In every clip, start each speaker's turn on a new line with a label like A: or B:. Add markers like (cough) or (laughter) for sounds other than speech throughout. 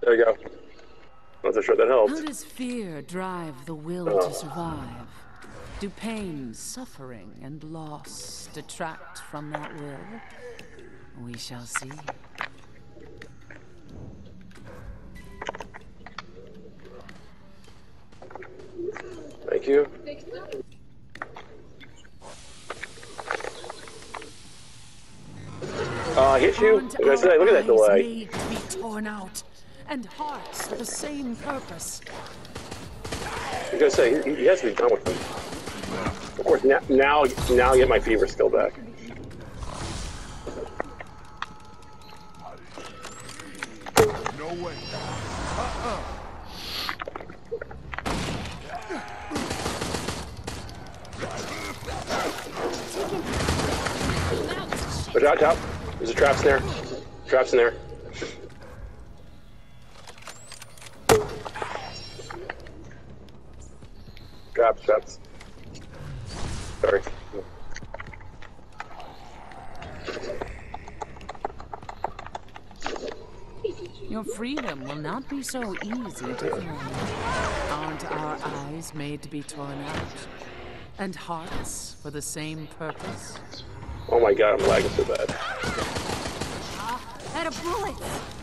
A: There you go. Not so sure that
B: How
A: helped.
B: does fear drive the will
A: Oh.
B: to survive? Do pain, suffering, and loss detract from that will? We shall see.
A: Thank you. Uh, I hit you.
B: Aren't
A: What did I say? Look at that delay.
B: Made to be torn out, and hearts for the same purpose.
A: I was gonna say he, he has to be done with them. Of course, now now now I get my fever skill back.
C: No way. Uh-uh.
A: Watch out, top. There's a trap snare. Traps in there. Traps. Sorry.
B: Your freedom will not be so easy to find. Aren't our eyes made to be torn out? And hearts for the same purpose?
A: Oh my god, I'm lagging so bad.
D: Out of bullets!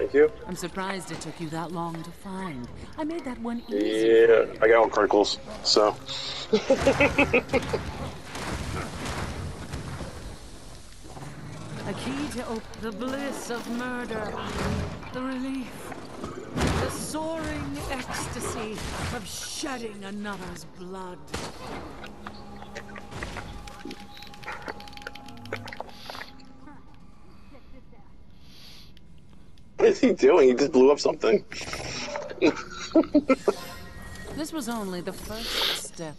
A: Thank you.
B: I'm surprised it took you that long to find. I made that one easy.
A: Yeah, I got all criticals, so.
B: A key to open the bliss of murder, the relief, the soaring ecstasy of shedding another's blood.
A: Is he doing? He just blew up something.
B: This was only the first step.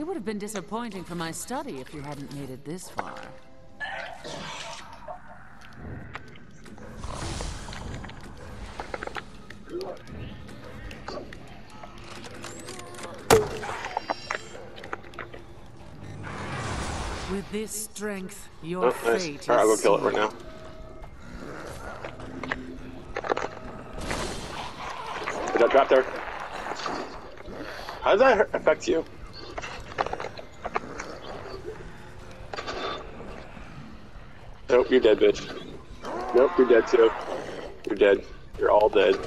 B: It would have been disappointing for my study if you hadn't made it this far. With this strength, your
A: Oh, nice.
B: fate
A: Alright, I'll go kill it right now. Is that trap there? How does that affect you? Nope, you're dead, bitch. Nope, you're dead too. You're dead. You're all dead.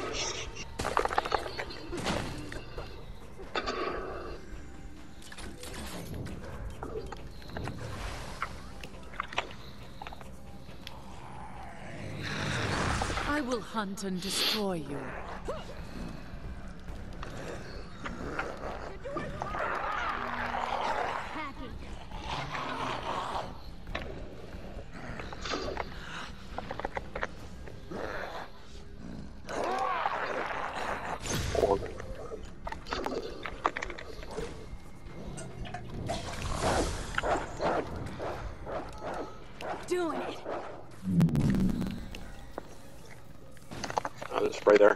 B: Will hunt and destroy you.
D: Hacking. Doing it.
A: There.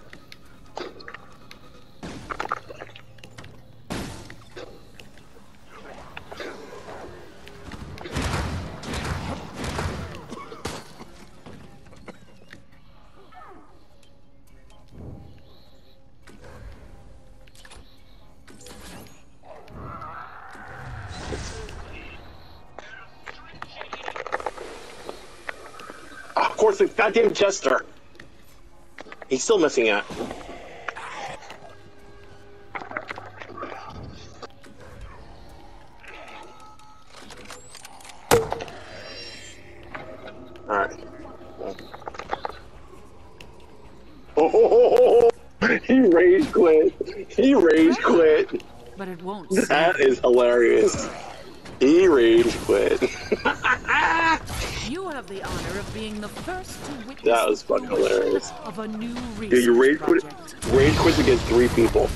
A: Of course, it's goddamn Chester. He's still missing out. Alright. Oh, (laughs) he rage quit. He rage quit.
B: But it won't
A: That is hilarious. He rage quit.
B: You have the honor of being the first to witness
A: That was fucking
B: fruition
A: quit.
B: Of a new
A: Dude, you rage quit. Rage quits against three people.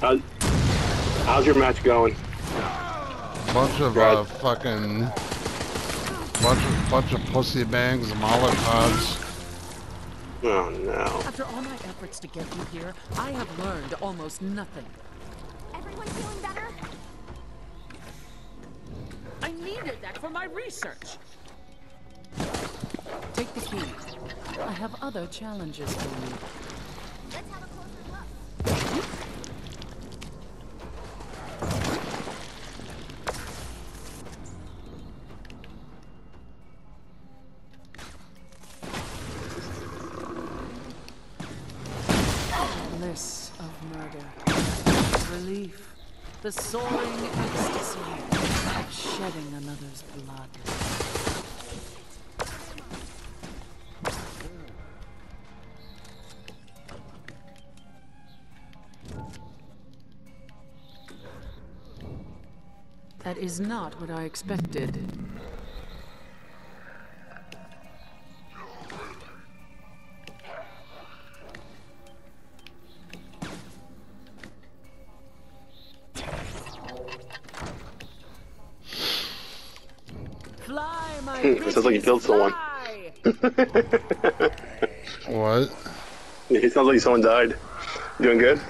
A: How's, how's your match going?
C: Bunch of uh, fucking bunch of bunch of pussy bangs, molotovs.
A: Oh no.
B: After all my efforts to get you here, I have learned almost nothing.
D: Everyone feeling better?
B: I needed that for my research. Take the key. I have other challenges for you.
D: Let's have a closer look.
B: Bliss of murder. Relief. The soaring ecstasy of shedding another's blood. That is not what I expected. Fly, my (laughs)
A: It sounds like you killed someone. (laughs)
C: What?
A: It sounds like someone died. Doing good?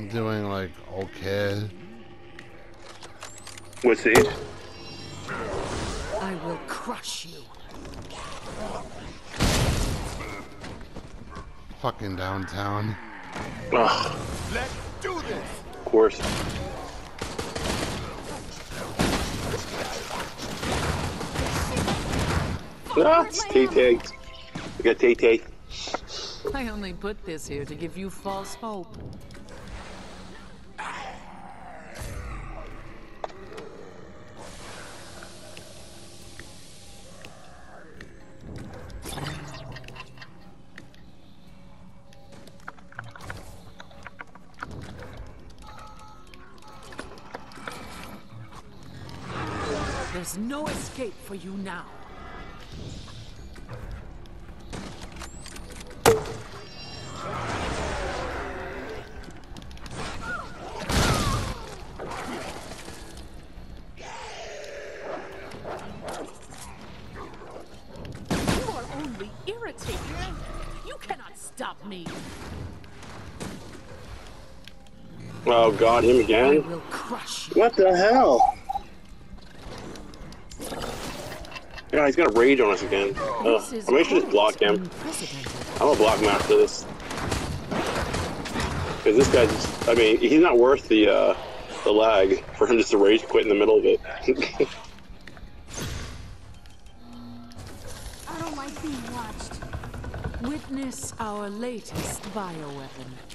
C: I'm doing like okay.
A: What's it?
B: I will crush you.
C: Fucking downtown.
A: Ugh.
E: Let's do this.
A: Of course. Ah, it's Tay-Tay. We got Tay-Tay.
B: I only put this here to give you false hope. There's no escape for you now. You are only irritating. You cannot stop me.
A: Oh god, him again?
B: will crush.
A: What the hell? Yeah, he's gonna rage on us again. Ugh.
B: This is
A: I may should just block him. I'm gonna block him after this. Because this guy just, I mean, he's not worth the, uh, the lag for him just to rage quit in the middle of it. (laughs)
D: I don't like being watched.
B: Witness our latest bioweapon.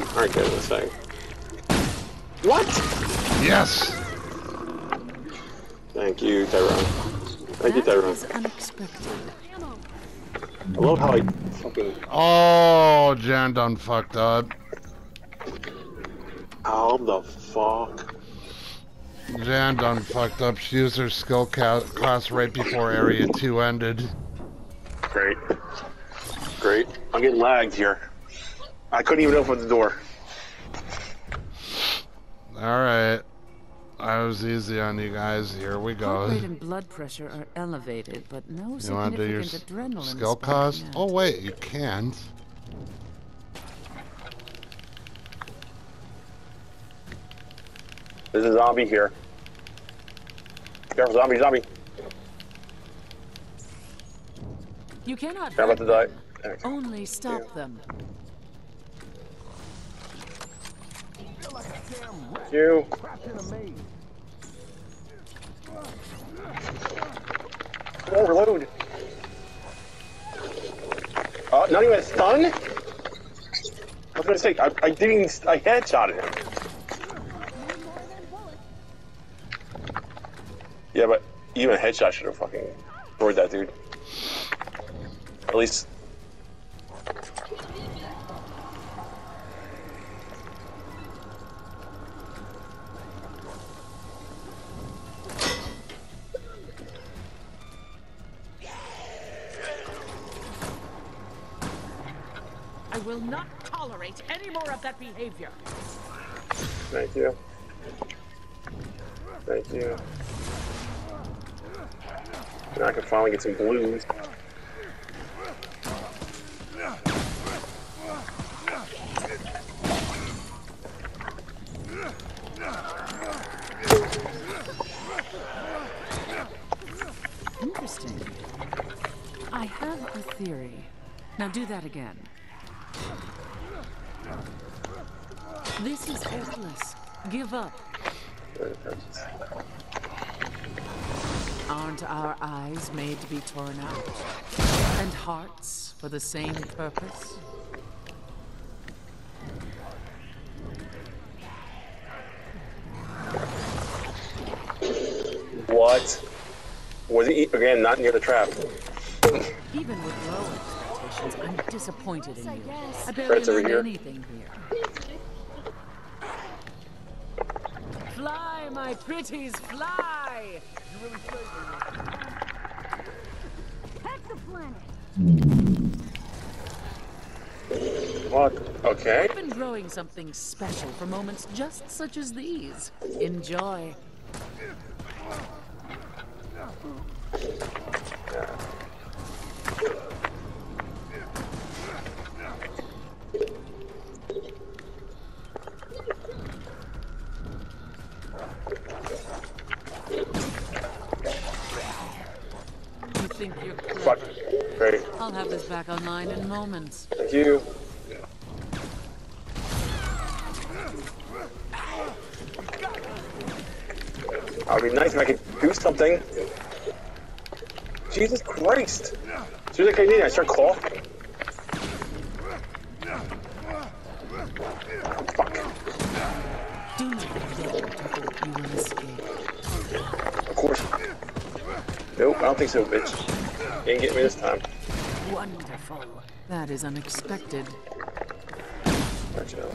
A: Um, alright, good, let's say. What?
C: Yes!
A: Thank you, Tyrone. Thank you,
B: That
A: Tyrone.
B: was unexpected.
A: I love how he fucking.
C: Oh, Jan done fucked up.
A: How the fuck?
C: Jan done fucked up. She used her skill ca- class right before Area 2 ended.
A: Great. Great. I'm getting lagged here. I couldn't even open the door.
C: Alright. I was easy on you guys. Here we go.
B: Heart rate and blood pressure are elevated, but no
C: You want to do your
B: adrenaline
C: skill
B: spike
C: cost?
B: yet.
C: Oh, wait, you can't.
A: There's a zombie here. Careful, zombie, zombie.
B: You cannot
A: I'm about to die.
B: only stop them.
A: You. Overload. Uh, not even a stun? I was gonna say, I, I didn't, I headshotted him. Yeah, but even a headshot should have fucking destroyed that dude. At least.
B: Will not tolerate any more of that behavior.
A: Thank you. Thank you. Now I can finally get some blues.
B: Interesting. I have a theory. Now do that again. This is hopeless. Give up. Aren't our eyes made to be torn out? And hearts for the same purpose?
A: What? Was he again not near the trap?
B: Even with low expectations, I'm disappointed in you.
D: guess.
B: I barely
A: Threats
B: learned anything here. Fly, my pretties, fly!
D: Heck the planet.
A: What? Okay.
B: I've been growing something special for moments just such as these. Enjoy. You think you're
A: Fuck.
B: clever?
A: Great.
B: I'll have this back online in moments.
A: Thank you. I'd be nice if I could do something. Jesus Christ. As soon as I came in, I start coughing. Nope, I don't think so, bitch. You ain't get me this time.
B: Wonderful. That is unexpected.
A: Watch out.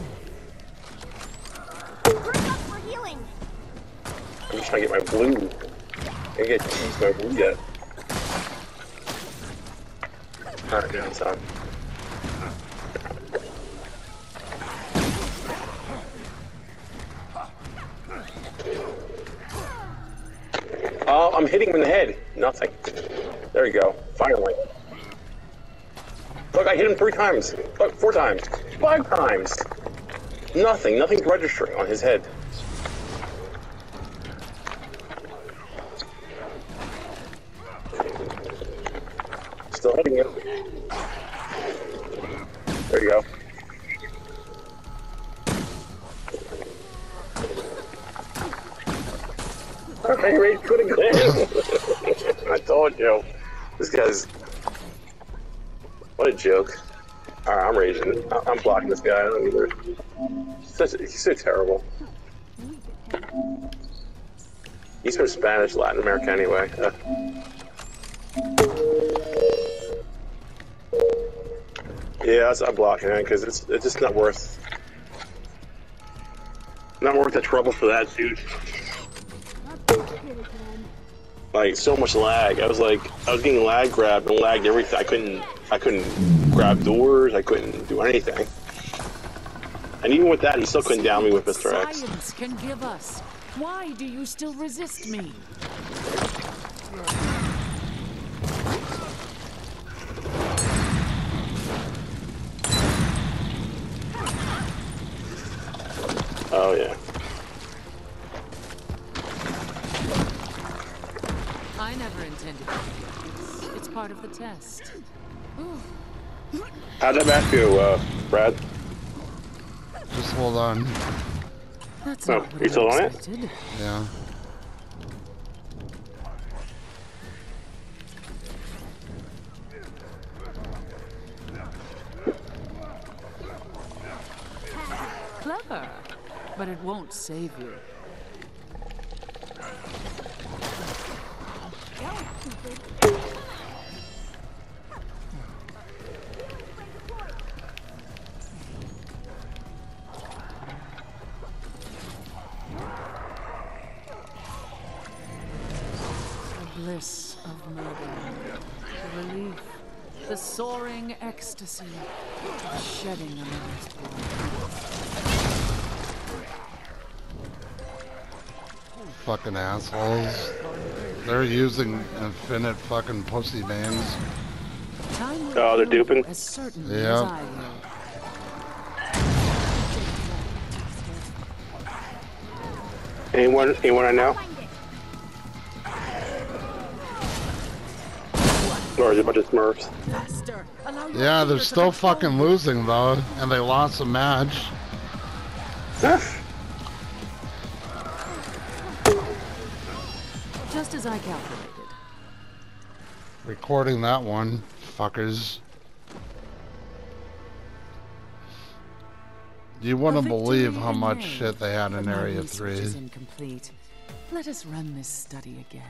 D: Bring up for healing.
A: I'm just trying to get my blue. I to use my blue yet. Alright, now it's on. Oh, I'm hitting him in the head. Nothing. There you go. Finally. Look, I hit him three times. Look, four times. Five times. Nothing. Nothing's registering on his head. Still hitting him. There you go. (laughs) Okay, ready to. (laughs) I told you. This guy's. What a joke. I'm raging. I'm blocking this guy. I don't either. Such, he's so terrible. He's from Spanish, Latin America anyway. Uh, yeah, I'm blocking it because it's it's just not worth not worth the trouble for that dude. Like so much lag. I was like I was getting lag grabbed and lagged everything. I couldn't I couldn't grab doors. I couldn't do anything. And even with that, he still couldn't down me with Mr. X.
B: Science can give us. Why do you still resist me?
A: Oh yeah.
B: The test.
A: How'd that match go, uh, Brad?
C: Just hold on.
B: That's
A: Oh,
B: not
A: you still on it?
C: Yeah.
B: Clever, but it won't save you. Bliss of murder, the relief, the soaring ecstasy of shedding another's blood.
C: Fucking assholes. They're using infinite fucking pussy bangs.
B: Time will
A: Oh, they're
B: heal you
A: duping?
B: As certain
C: Yep.
B: as I will.
A: Anyone? Anyone I know? Or is it a bunch of Smurfs?
B: Faster! Allow your
C: Yeah, they're still fucking losing though, and they lost a match. (sighs)
B: Just as I calculated.
C: Recording that one, fuckers. You
B: A
C: wouldn't believe how much shit they had in Area 3.
B: is incomplete. Let us run this study again.